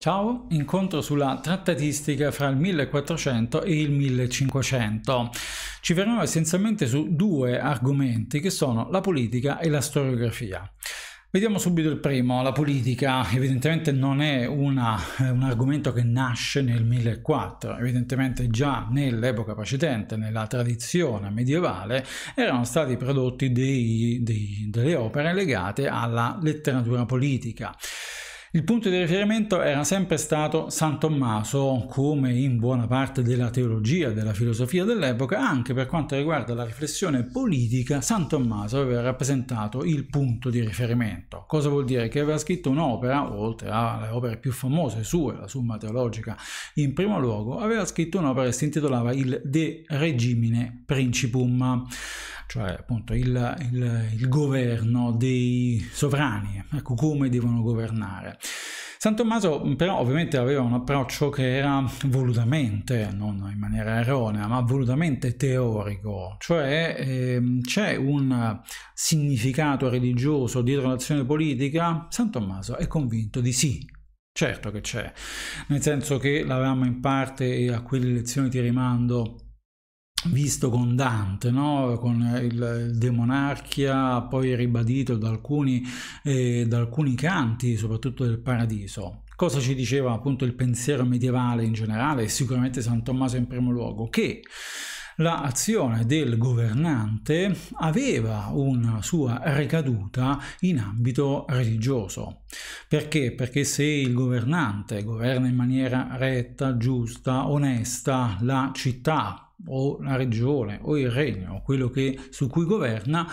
Ciao, incontro sulla trattatistica fra il 1400 e il 1500. Ci fermiamo essenzialmente su due argomenti che sono la politica e la storiografia. Vediamo subito il primo, la politica evidentemente non è una, un argomento che nasce nel 1400, evidentemente già nell'epoca precedente, nella tradizione medievale, erano stati prodotti dei, dei, delle opere legate alla letteratura politica. Il punto di riferimento era sempre stato San Tommaso, come in buona parte della teologia, della filosofia dell'epoca, anche per quanto riguarda la riflessione politica, San Tommaso aveva rappresentato il punto di riferimento. Cosa vuol dire? Che aveva scritto un'opera, oltre alle opere più famose sue, la Summa Teologica in primo luogo, aveva scritto un'opera che si intitolava il De Regimine Principum cioè appunto il, il, il governo dei sovrani, ecco come devono governare. San Tommaso però ovviamente aveva un approccio che era volutamente, non in maniera erronea, ma volutamente teorico, cioè ehm, c'è un significato religioso dietro l'azione politica? San Tommaso è convinto di sì, certo che c'è, nel senso che l'avevamo in parte e a quelle lezioni ti rimando visto con Dante, no? con il, il, De Monarchia, poi ribadito da alcuni, eh, da alcuni canti, soprattutto del Paradiso. Cosa ci diceva appunto il pensiero medievale in generale e sicuramente San Tommaso in primo luogo? Che l'azione del governante aveva una sua ricaduta in ambito religioso. Perché? Perché se il governante governa in maniera retta, giusta, onesta la città, o la regione o il regno, quello che, su cui governa,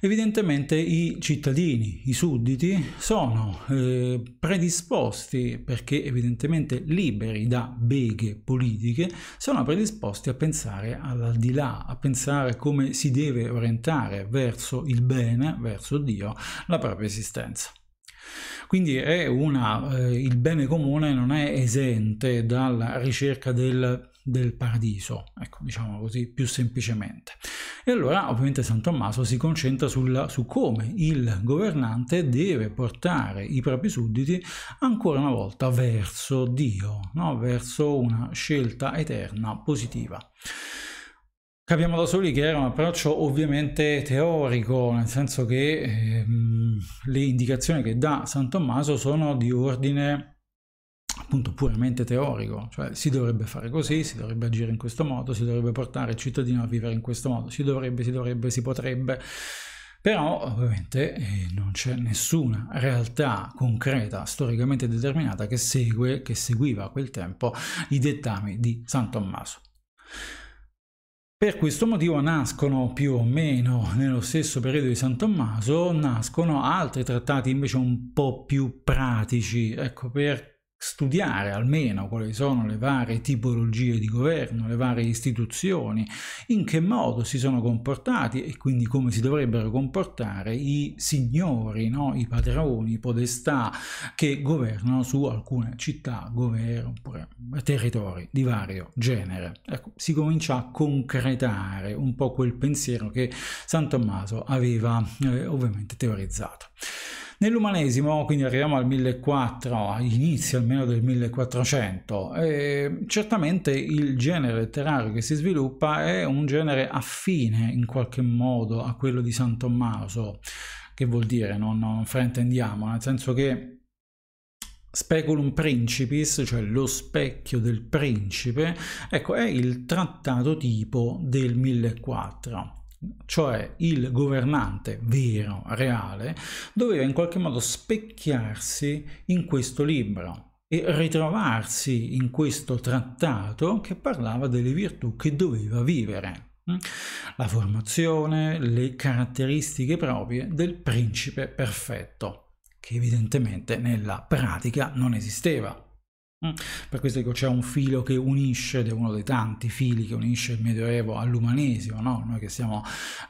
evidentemente i cittadini, i sudditi sono eh, predisposti, perché evidentemente liberi da beghe politiche, sono predisposti a pensare all'aldilà, a pensare come si deve orientare verso il bene, verso Dio, la propria esistenza. Quindi una, eh, il bene comune non è esente dalla ricerca del del paradiso, ecco, diciamo così più semplicemente. E allora ovviamente San Tommaso si concentra sulla, su come il governante deve portare i propri sudditi ancora una volta verso Dio, no? verso una scelta eterna positiva. Capiamo da soli che era un approccio ovviamente teorico, nel senso che ehm, le indicazioni che dà San Tommaso sono di ordine appunto puramente teorico, cioè si dovrebbe fare così, si dovrebbe agire in questo modo, si dovrebbe portare il cittadino a vivere in questo modo, si dovrebbe, si dovrebbe, si potrebbe, però ovviamente eh, non c'è nessuna realtà concreta, storicamente determinata, che segue, che seguiva a quel tempo i dettami di San Tommaso. Per questo motivo nascono più o meno nello stesso periodo di San Tommaso, nascono altri trattati invece un po' più pratici, ecco, per studiare almeno quali sono le varie tipologie di governo, le varie istituzioni, in che modo si sono comportati e quindi come si dovrebbero comportare i signori, no? i padroni, i podestà che governano su alcune città, governo oppure territori di vario genere. Ecco, si comincia a concretare un po' quel pensiero che San Tommaso aveva eh, ovviamente teorizzato. Nell'umanesimo, quindi arriviamo al 1400, all'inizio almeno del 1400, eh, certamente il genere letterario che si sviluppa è un genere affine in qualche modo a quello di San Tommaso, che vuol dire, non, non fraintendiamo, nel senso che Speculum Principis, cioè lo specchio del principe, ecco, è il trattato tipo del 1400 cioè il governante vero, reale, doveva in qualche modo specchiarsi in questo libro e ritrovarsi in questo trattato che parlava delle virtù che doveva vivere. La formazione, le caratteristiche proprie del principe perfetto, che evidentemente nella pratica non esisteva. Mm. Per questo dico c'è un filo che unisce, ed è uno dei tanti fili che unisce il Medioevo all'umanesimo, no? noi che siamo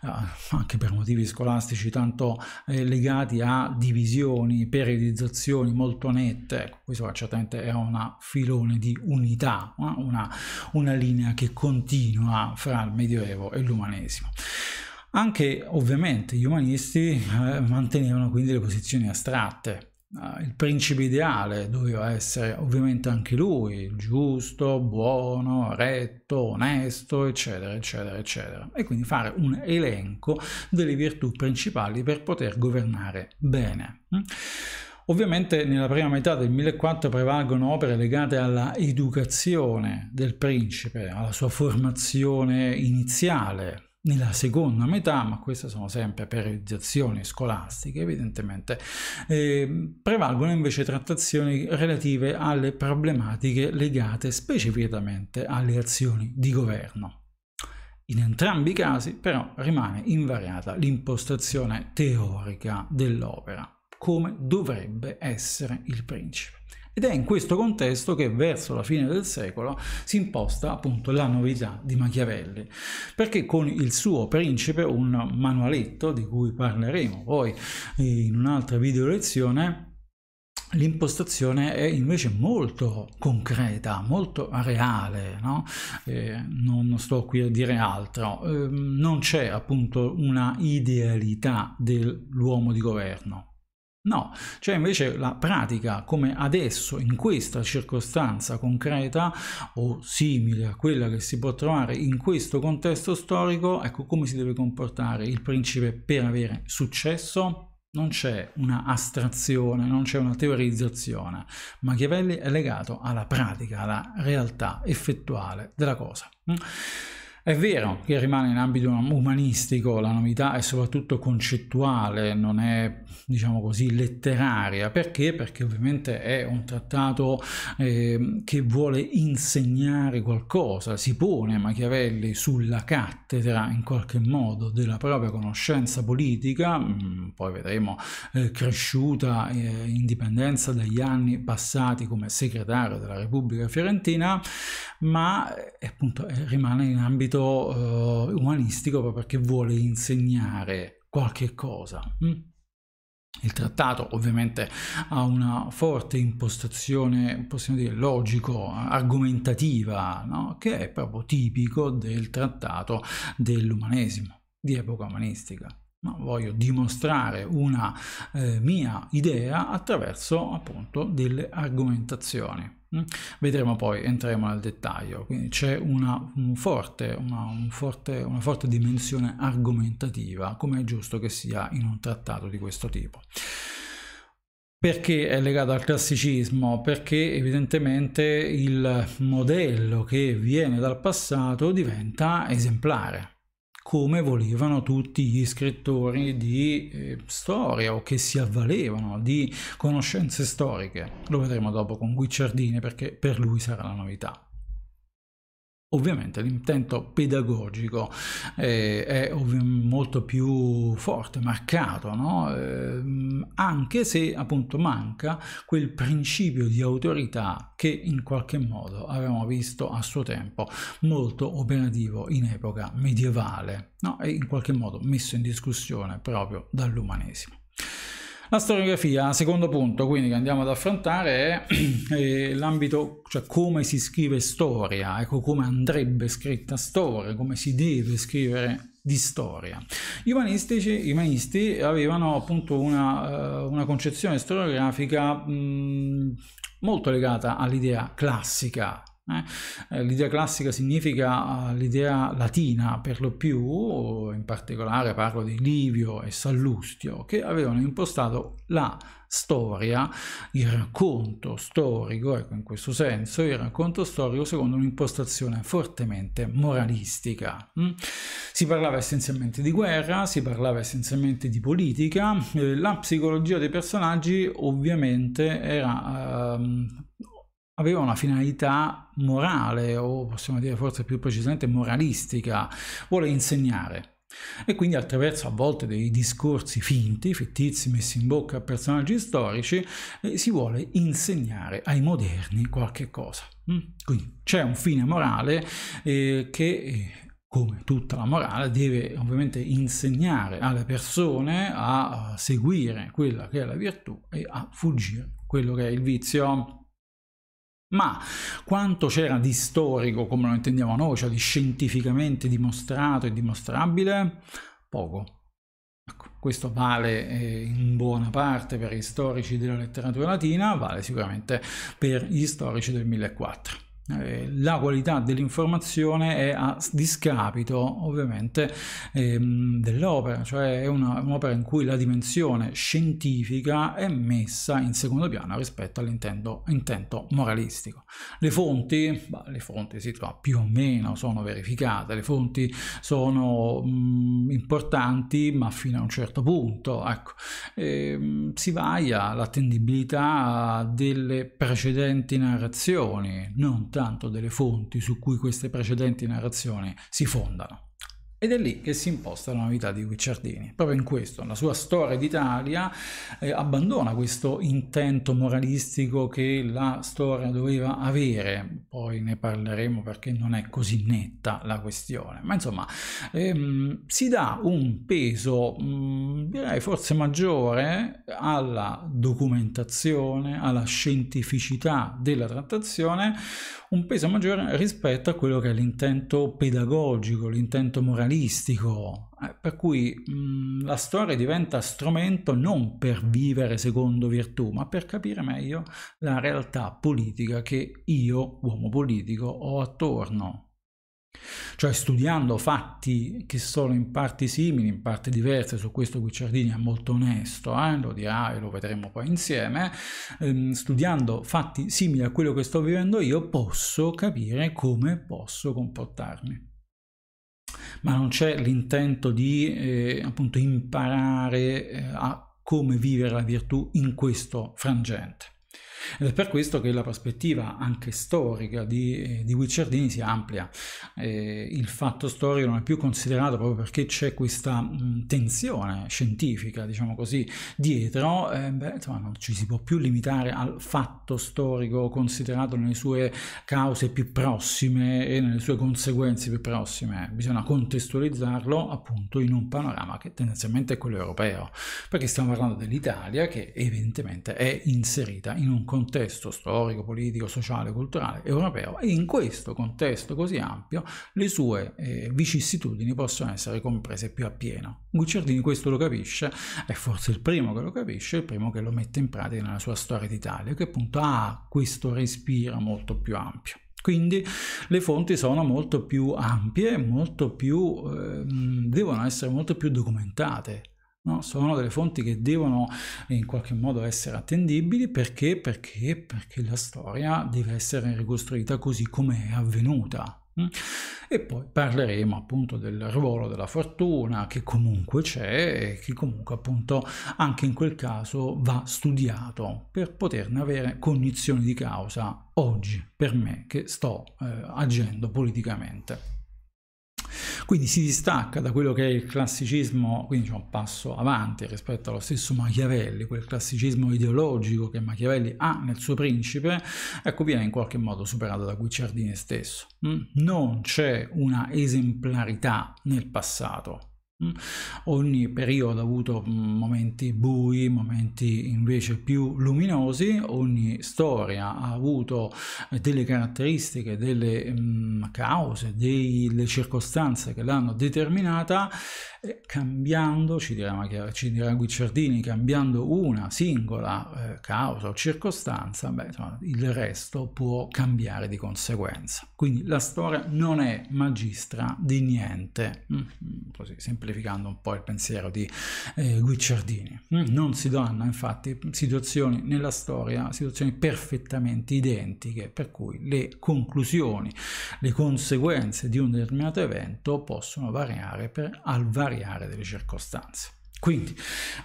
eh, anche per motivi scolastici tanto eh, legati a divisioni, periodizzazioni molto nette, ecco, questo certamente è un filone di unità, no? una, una linea che continua fra il Medioevo e l'umanesimo. Anche ovviamente gli umanisti eh, mantenevano quindi le posizioni astratte, il principe ideale doveva essere ovviamente anche lui, giusto, buono, retto, onesto, eccetera, eccetera, eccetera. E quindi fare un elenco delle virtù principali per poter governare bene. Mm? Ovviamente nella prima metà del 1400 prevalgono opere legate alla educazione del principe, alla sua formazione iniziale, nella seconda metà, ma queste sono sempre periodizzazioni scolastiche evidentemente, eh, prevalgono invece trattazioni relative alle problematiche legate specificamente alle azioni di governo. In entrambi i casi però rimane invariata l'impostazione teorica dell'opera, come dovrebbe essere il principe. Ed è in questo contesto che verso la fine del secolo si imposta appunto la novità di Machiavelli, perché con il suo Principe, un manualetto di cui parleremo poi in un'altra video lezione, L'impostazione è invece molto concreta, molto reale, no? eh, non sto qui a dire altro, eh, non c'è appunto una idealità dell'uomo di governo, No, cioè invece la pratica come adesso in questa circostanza concreta o simile a quella che si può trovare in questo contesto storico, ecco come si deve comportare il principe per avere successo. Non c'è una astrazione, non c'è una teorizzazione. Machiavelli è legato alla pratica, alla realtà effettuale della cosa. È vero che rimane in ambito umanistico, la novità è soprattutto concettuale, non è diciamo così letteraria, perché? Perché ovviamente è un trattato eh, che vuole insegnare qualcosa, si pone Machiavelli sulla cattedra in qualche modo della propria conoscenza politica, mm, poi vedremo eh, cresciuta eh, indipendenza dagli anni passati come segretario della Repubblica Fiorentina, ma eh, appunto eh, rimane in ambito ambito uh, umanistico proprio perché vuole insegnare qualche cosa. Mm? Il trattato ovviamente ha una forte impostazione, possiamo dire, logico-argomentativa, no? che è proprio tipico del trattato dell'umanesimo, di epoca umanistica ma voglio dimostrare una eh, mia idea attraverso appunto delle argomentazioni. Mm? Vedremo poi, entreremo nel dettaglio, quindi c'è una, un forte, una, un forte, una forte dimensione argomentativa, come è giusto che sia in un trattato di questo tipo. Perché è legato al classicismo? Perché evidentemente il modello che viene dal passato diventa esemplare come volevano tutti gli scrittori di eh, storia o che si avvalevano di conoscenze storiche. Lo vedremo dopo con Guicciardini perché per lui sarà la novità. Ovviamente l'intento pedagogico eh, è molto più forte, marcato, no? eh, anche se appunto manca quel principio di autorità che in qualche modo avevamo visto a suo tempo molto operativo in epoca medievale no? e in qualche modo messo in discussione proprio dall'umanesimo. La storiografia, secondo punto, quindi che andiamo ad affrontare è l'ambito, cioè come si scrive storia, ecco come andrebbe scritta storia, come si deve scrivere di storia. I umanistici, umanisti avevano appunto una, uh, una concezione storiografica mh, molto legata all'idea classica eh? eh? L'idea classica significa eh, l'idea latina per lo più, in particolare parlo di Livio e Sallustio, che avevano impostato la storia, il racconto storico, ecco in questo senso, il racconto storico secondo un'impostazione fortemente moralistica. Mm? Si parlava essenzialmente di guerra, si parlava essenzialmente di politica, eh, la psicologia dei personaggi ovviamente era uh, aveva una finalità morale o possiamo dire forse più precisamente moralistica, vuole insegnare. E quindi attraverso a volte dei discorsi finti, fittizi, messi in bocca a personaggi storici, eh, si vuole insegnare ai moderni qualche cosa. Mm? Quindi c'è un fine morale eh, che eh, come tutta la morale, deve ovviamente insegnare alle persone a seguire quella che è la virtù e a fuggire quello che è il vizio. Ma quanto c'era di storico, come lo intendiamo noi, cioè di scientificamente dimostrato e dimostrabile? Poco. Ecco. questo vale eh, in buona parte per gli storici della letteratura latina, vale sicuramente per gli storici del 1400. Eh, la qualità dell'informazione è a discapito ovviamente ehm, dell'opera, cioè è un'opera in cui la dimensione scientifica è messa in secondo piano rispetto all'intento intento moralistico. Le fonti, bah, le fonti si trova più o meno sono verificate, le fonti sono mh, mm, importanti ma fino a un certo punto, ecco. ehm, si vaglia l'attendibilità delle precedenti narrazioni, non tanto soltanto delle fonti su cui queste precedenti narrazioni si fondano. Ed è lì che si imposta la novità di Guicciardini. Proprio in questo, la sua storia d'Italia eh, abbandona questo intento moralistico che la storia doveva avere. Poi ne parleremo perché non è così netta la questione. Ma insomma, ehm, si dà un peso, mh, mm, direi forse maggiore, alla documentazione, alla scientificità della trattazione, un peso maggiore rispetto a quello che è l'intento pedagogico, l'intento moralistico, eh, per cui mh, la storia diventa strumento non per vivere secondo virtù, ma per capire meglio la realtà politica che io, uomo politico, ho attorno. Cioè studiando fatti che sono in parti simili, in parti diverse, su questo Guicciardini è molto onesto, eh? lo dirà e lo vedremo poi insieme, ehm, studiando fatti simili a quello che sto vivendo io posso capire come posso comportarmi ma non c'è l'intento di eh, appunto imparare eh, a come vivere la virtù in questo frangente. Ed è per questo che la prospettiva anche storica di, eh, di Guicciardini si amplia. Eh, il fatto storico non è più considerato proprio perché c'è questa mh, tensione scientifica, diciamo così, dietro, eh, beh, insomma, non ci si può più limitare al fatto storico considerato nelle sue cause più prossime e nelle sue conseguenze più prossime. Bisogna contestualizzarlo appunto in un panorama che tendenzialmente è quello europeo, perché stiamo parlando dell'Italia che evidentemente è inserita in un contesto storico, politico, sociale, culturale europeo e in questo contesto così ampio le sue eh, vicissitudini possono essere comprese più appieno. Guicciardini questo lo capisce, è forse il primo che lo capisce, il primo che lo mette in pratica nella sua storia d'Italia, che appunto ha questo respiro molto più ampio. Quindi le fonti sono molto più ampie, molto più, eh, devono essere molto più documentate. No? Sono delle fonti che devono in qualche modo essere attendibili perché? Perché, perché la storia deve essere ricostruita così come è avvenuta. Mm? E poi parleremo appunto del ruolo della fortuna che comunque c'è e che comunque appunto anche in quel caso va studiato per poterne avere cognizione di causa oggi per me che sto eh, agendo politicamente. Quindi si distacca da quello che è il classicismo, quindi c'è un passo avanti rispetto allo stesso Machiavelli, quel classicismo ideologico che Machiavelli ha nel suo principe, ecco viene in qualche modo superato da Guicciardini stesso. Mm? Non c'è una esemplarità nel passato. Ogni periodo ha avuto mm, momenti bui, momenti invece più luminosi, ogni storia ha avuto eh, delle caratteristiche, delle um, cause, delle circostanze che l'hanno determinata cambiando, ci dirà, ci dirà Guicciardini, cambiando una singola eh, causa o circostanza, beh, insomma, il resto può cambiare di conseguenza. Quindi la storia non è magistra di niente, mm, mm, così semplificando un po' il pensiero di eh, Guicciardini. Mm, non si danno infatti situazioni nella storia, situazioni perfettamente identiche, per cui le conclusioni, le conseguenze di un determinato evento possono variare per al variare variare delle circostanze. Quindi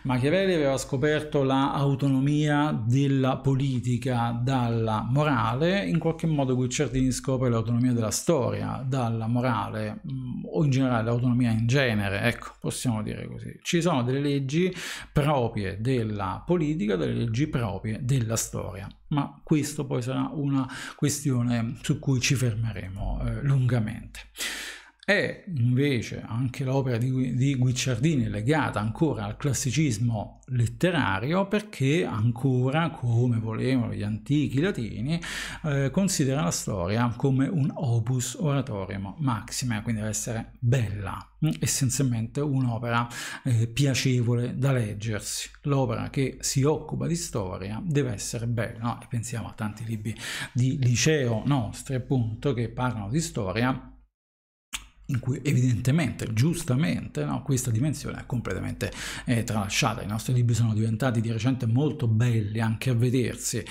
Machiavelli aveva scoperto l'autonomia della politica dalla morale, in qualche modo Guicciardini scopre l'autonomia della storia dalla morale mm, o in generale l'autonomia in genere, ecco, possiamo dire così. Ci sono delle leggi proprie della politica, delle leggi proprie della storia, ma questo poi sarà una questione su cui ci fermeremo eh, lungamente. È invece anche l'opera di, di Guicciardini legata ancora al classicismo letterario perché ancora, come volevano gli antichi latini, eh, considera la storia come un opus oratorium maxime, quindi deve essere bella, mm, essenzialmente un'opera eh, piacevole da leggersi. L'opera che si occupa di storia deve essere bella, no? e pensiamo a tanti libri di liceo nostri appunto che parlano di storia in cui evidentemente, giustamente, no, questa dimensione è completamente eh, tralasciata. I nostri libri sono diventati di recente molto belli anche a vedersi,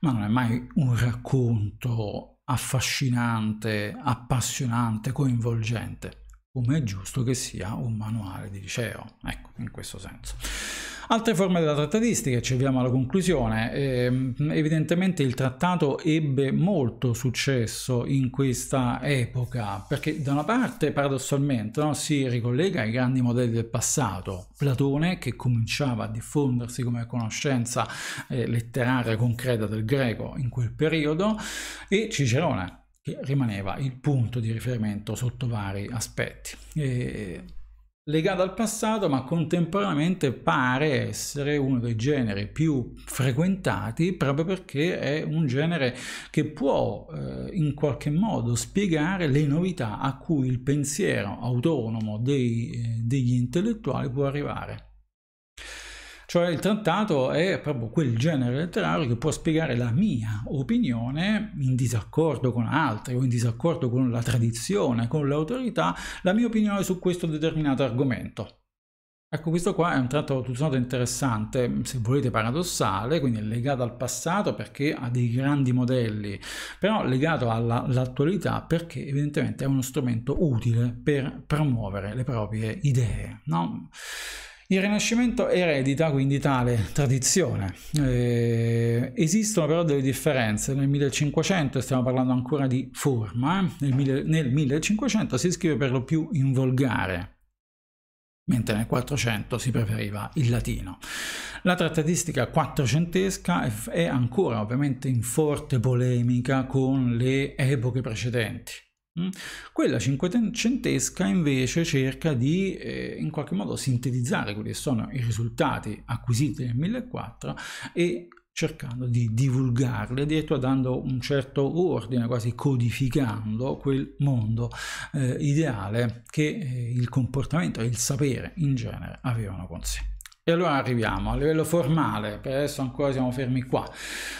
ma non è mai un racconto affascinante, appassionante, coinvolgente, come è giusto che sia un manuale di liceo, ecco, in questo senso. Altre forme della trattatistica, ci arriviamo alla conclusione. Eh, evidentemente il trattato ebbe molto successo in questa epoca, perché da una parte paradossalmente no, si ricollega ai grandi modelli del passato, Platone che cominciava a diffondersi come conoscenza eh, letteraria concreta del greco in quel periodo, e Cicerone che rimaneva il punto di riferimento sotto vari aspetti. E legato al passato, ma contemporaneamente pare essere uno dei generi più frequentati proprio perché è un genere che può eh, in qualche modo spiegare le novità a cui il pensiero autonomo dei, eh, degli intellettuali può arrivare. Cioè il trattato è proprio quel genere letterario che può spiegare la mia opinione in disaccordo con altri o in disaccordo con la tradizione, con l'autorità, la mia opinione su questo determinato argomento. Ecco, questo qua è un tratto tutto sommato interessante, se volete paradossale, quindi legato al passato perché ha dei grandi modelli, però legato all'attualità perché evidentemente è uno strumento utile per promuovere le proprie idee. No? Il Rinascimento eredita quindi tale tradizione. Eh, esistono però delle differenze. Nel 1500 stiamo parlando ancora di forma, nel, mille, nel 1500 si scrive per lo più in volgare, mentre nel 400 si preferiva il latino. La trattatistica quattrocentesca è ancora ovviamente in forte polemica con le epoche precedenti. Mm? Quella cinquecentesca invece cerca di eh, in qualche modo sintetizzare quelli che sono i risultati acquisiti nel 1004 e cercando di divulgarli, addirittura dando un certo ordine, quasi codificando quel mondo eh, ideale che eh, il comportamento e il sapere in genere avevano con sé. E allora arriviamo a livello formale, per adesso ancora siamo fermi qua.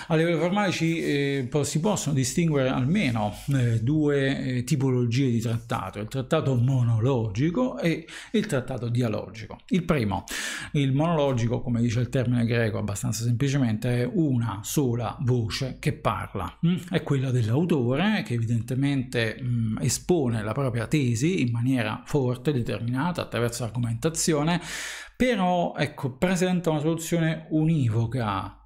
A livello formale ci, eh, si possono distinguere almeno eh, due eh, tipologie di trattato, il trattato monologico e il trattato dialogico. Il primo, il monologico, come dice il termine greco abbastanza semplicemente, è una sola voce che parla, mm? è quella dell'autore che evidentemente mh, mm, espone la propria tesi in maniera forte, determinata, attraverso argomentazione, però ecco, presenta una soluzione univoca.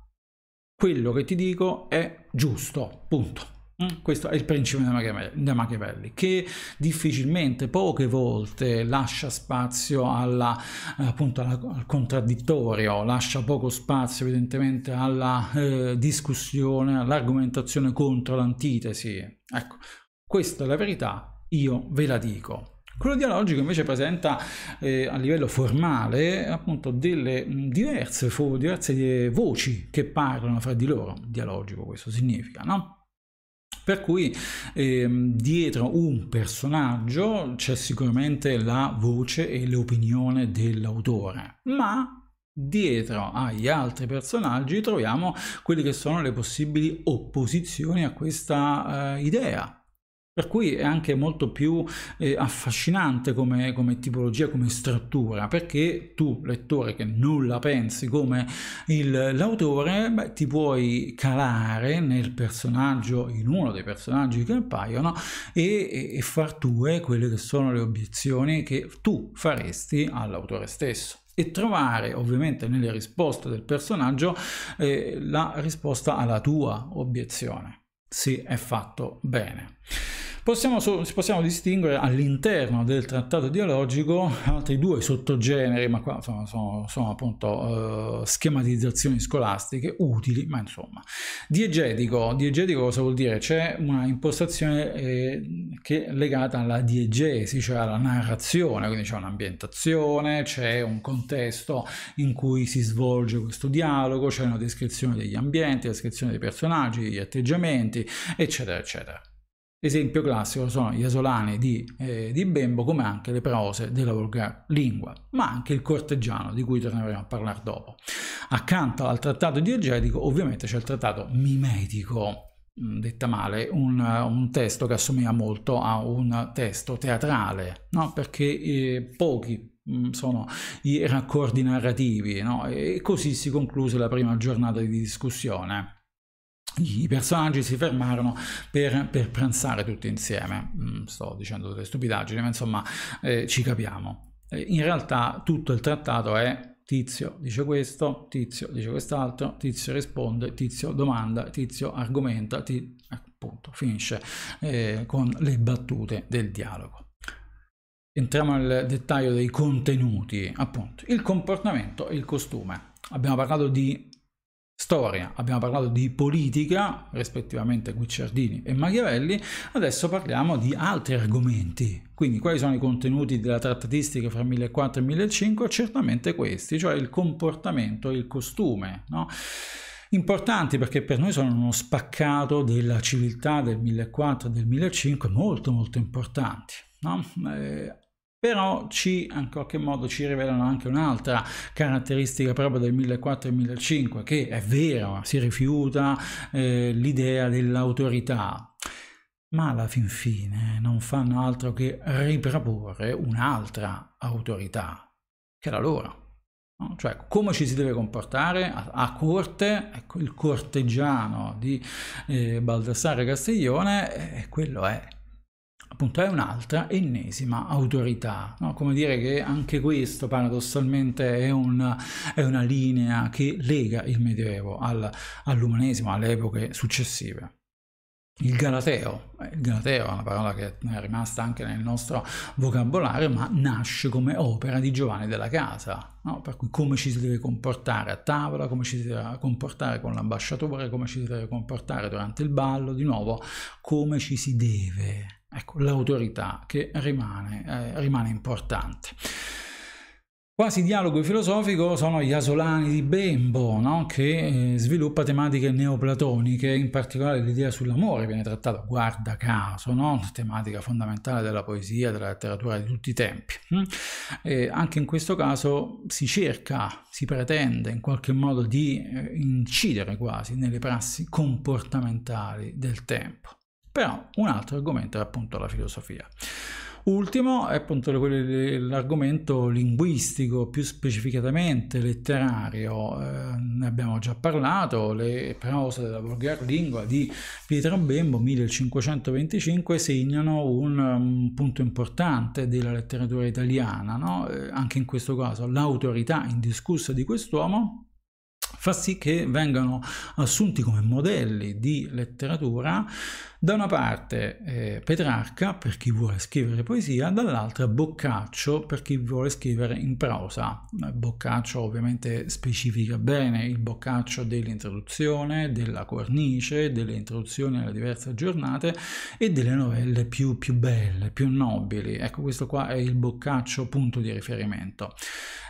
Quello che ti dico è giusto, punto. Mm, questo è il principio di Machiavelli, che difficilmente, poche volte lascia spazio alla, appunto, al contraddittorio, lascia poco spazio evidentemente alla eh, discussione, all'argomentazione contro l'antitesi. Ecco, questa è la verità, io ve la dico. Quello dialogico invece presenta eh, a livello formale appunto delle diverse, diverse voci che parlano fra di loro. Dialogico questo significa, no? Per cui eh, dietro un personaggio c'è sicuramente la voce e l'opinione dell'autore, ma dietro agli altri personaggi troviamo quelle che sono le possibili opposizioni a questa eh, idea. Per cui è anche molto più eh, affascinante come, come, tipologia, come struttura, perché tu, lettore che non la pensi come il, l'autore, beh, ti puoi calare nel personaggio, in uno dei personaggi che appaiono e, e far tue quelle che sono le obiezioni che tu faresti all'autore stesso e trovare ovviamente nelle risposte del personaggio eh, la risposta alla tua obiezione, se è fatto bene. Possiamo, possiamo distinguere all'interno del trattato dialogico altri due sottogeneri, ma qua sono, sono, sono appunto uh, schematizzazioni scolastiche utili, ma insomma. Diegetico, diegetico cosa vuol dire? C'è una impostazione eh, che è legata alla diegesi, cioè alla narrazione, quindi c'è un'ambientazione, c'è un contesto in cui si svolge questo dialogo, c'è una descrizione degli ambienti, descrizione dei personaggi, degli atteggiamenti, eccetera, eccetera. Esempio classico sono gli asolani di, eh, di Bembo, come anche le prose della volgar lingua, ma anche il corteggiano, di cui torneremo a parlare dopo. Accanto al trattato diegetico, ovviamente c'è il trattato mimetico, Mm, detta male, un, un, testo che assomiglia molto a un testo teatrale, no? perché eh, pochi mm, sono i raccordi narrativi no? e così si concluse la prima giornata di discussione. I personaggi si fermarono per, per pranzare tutti insieme. Mm, sto dicendo delle stupidaggini, ma insomma eh, ci capiamo. Eh, in realtà tutto il trattato è Tizio dice questo, Tizio dice quest'altro, Tizio risponde, Tizio domanda, Tizio argomenta, ti... appunto finisce eh, con le battute del dialogo. Entriamo nel dettaglio dei contenuti, appunto, il comportamento e il costume. Abbiamo parlato di storia, abbiamo parlato di politica, rispettivamente Guicciardini e Machiavelli, adesso parliamo di altri argomenti. Quindi quali sono i contenuti della trattatistica fra 1400 e 1500? Certamente questi, cioè il comportamento e il costume, no? importanti perché per noi sono uno spaccato della civiltà del 1400 e del 1500 molto molto importanti. No? Eh, però ci, in qualche modo ci rivelano anche un'altra caratteristica proprio del 1400 e 1500, che è vero, si rifiuta eh, l'idea dell'autorità, ma alla fin fine non fanno altro che riproporre un'altra autorità, che è la loro. No? Cioè, come ci si deve comportare a, a corte, ecco, il corteggiano di eh, Baldassare Castiglione, eh, quello è appunto è un'altra ennesima autorità, no? come dire che anche questo paradossalmente è una, è una linea che lega il Medioevo al, all'umanesimo, alle epoche successive. Il Galateo, eh, il Galateo è una parola che è rimasta anche nel nostro vocabolario, ma nasce come opera di Giovanni della Casa, no? per cui come ci si deve comportare a tavola, come ci si deve comportare con l'ambasciatore, come ci si deve comportare durante il ballo, di nuovo come ci si deve Ecco, l'autorità che rimane, eh, rimane importante. Quasi dialogo filosofico sono gli Asolani di Bembo, no? che eh, sviluppa tematiche neoplatoniche, in particolare l'idea sull'amore viene trattata, guarda caso, no? tematica fondamentale della poesia, della letteratura di tutti i tempi. Mm? E anche in questo caso si cerca, si pretende in qualche modo di eh, incidere quasi nelle prassi comportamentali del tempo. Però un altro argomento è appunto la filosofia. Ultimo è appunto l'argomento linguistico, più specificatamente letterario. Eh, ne abbiamo già parlato, le prose della volgar lingua di Pietro Bembo 1525 segnano un, un punto importante della letteratura italiana. No? Eh, anche in questo caso l'autorità indiscussa di quest'uomo fa sì che vengano assunti come modelli di letteratura da una parte eh, Petrarca per chi vuole scrivere poesia, dall'altra Boccaccio per chi vuole scrivere in prosa. Boccaccio ovviamente specifica bene il Boccaccio dell'introduzione, della cornice, delle introduzioni alle diverse giornate e delle novelle più, più belle, più nobili. Ecco, questo qua è il Boccaccio punto di riferimento.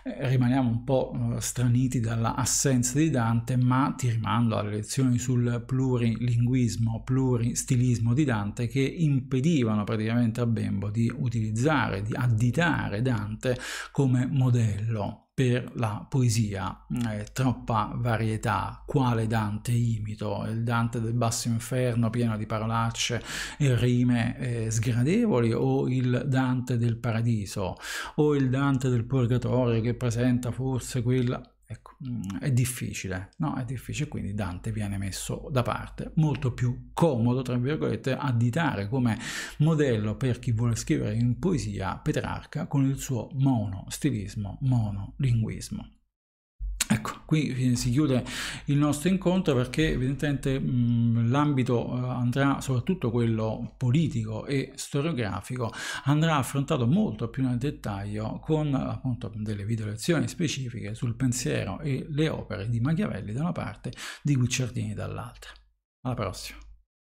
Eh, rimaniamo un po' eh, straniti dall'assenza di Dante, ma ti rimando alle lezioni sul plurilinguismo, pluristilismo di Dante che impedivano praticamente a Bembo di utilizzare, di additare Dante come modello per la poesia, eh, troppa varietà, quale Dante imito, il Dante del basso inferno pieno di parolacce e rime eh, sgradevoli o il Dante del paradiso? O il Dante del purgatorio che presenta forse quella Ecco, mm, è difficile, no? È difficile, quindi Dante viene messo da parte. Molto più comodo, tra virgolette, additare come modello per chi vuole scrivere in poesia Petrarca con il suo mono-stilismo, monolinguismo. Qui si chiude il nostro incontro perché evidentemente l'ambito eh, andrà, soprattutto quello politico e storiografico, andrà affrontato molto più nel dettaglio con appunto delle video lezioni specifiche sul pensiero e le opere di Machiavelli da una parte, di Guicciardini dall'altra. Alla prossima!